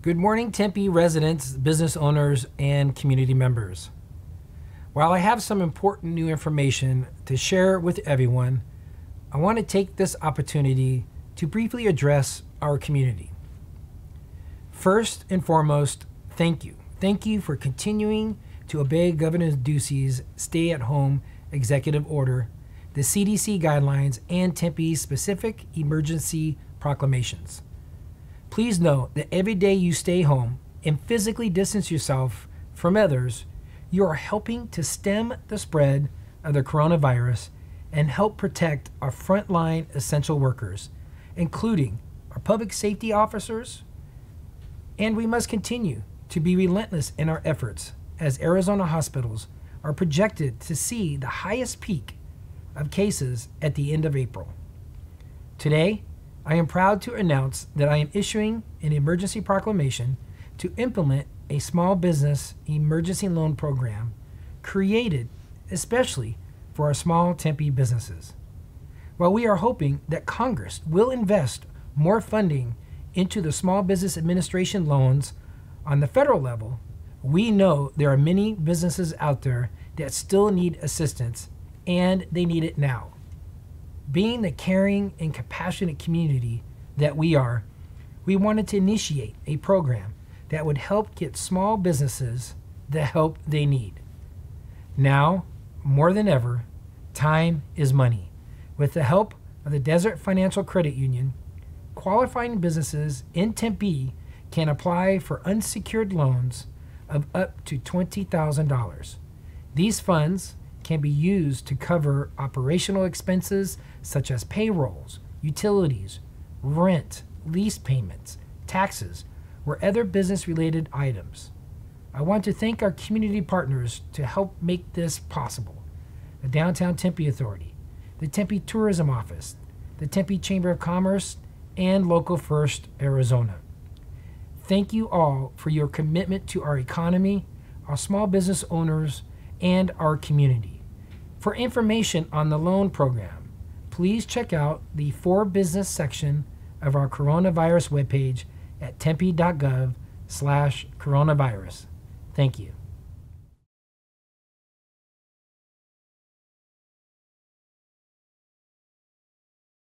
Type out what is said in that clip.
Good morning, Tempe residents, business owners, and community members. While I have some important new information to share with everyone, I want to take this opportunity to briefly address our community. First and foremost, thank you. Thank you for continuing to obey Governor Ducey's stay at home executive order, the CDC guidelines, and Tempe's specific emergency proclamations. Please know that every day you stay home and physically distance yourself from others, you are helping to stem the spread of the coronavirus and help protect our frontline essential workers, including our public safety officers. And we must continue to be relentless in our efforts as Arizona hospitals are projected to see the highest peak of cases at the end of April. Today, I am proud to announce that I am issuing an emergency proclamation to implement a small business emergency loan program created especially for our small Tempe businesses. While we are hoping that Congress will invest more funding into the Small Business Administration loans on the federal level, we know there are many businesses out there that still need assistance and they need it now. Being the caring and compassionate community that we are, we wanted to initiate a program that would help get small businesses the help they need. Now, more than ever, time is money. With the help of the Desert Financial Credit Union, qualifying businesses in Tempe can apply for unsecured loans of up to $20,000. These funds can be used to cover operational expenses such as payrolls, utilities, rent, lease payments, taxes, or other business related items. I want to thank our community partners to help make this possible the Downtown Tempe Authority, the Tempe Tourism Office, the Tempe Chamber of Commerce, and Local First Arizona. Thank you all for your commitment to our economy, our small business owners, and our community. For information on the loan program, please check out the For Business section of our coronavirus webpage at tempe.gov slash coronavirus. Thank you.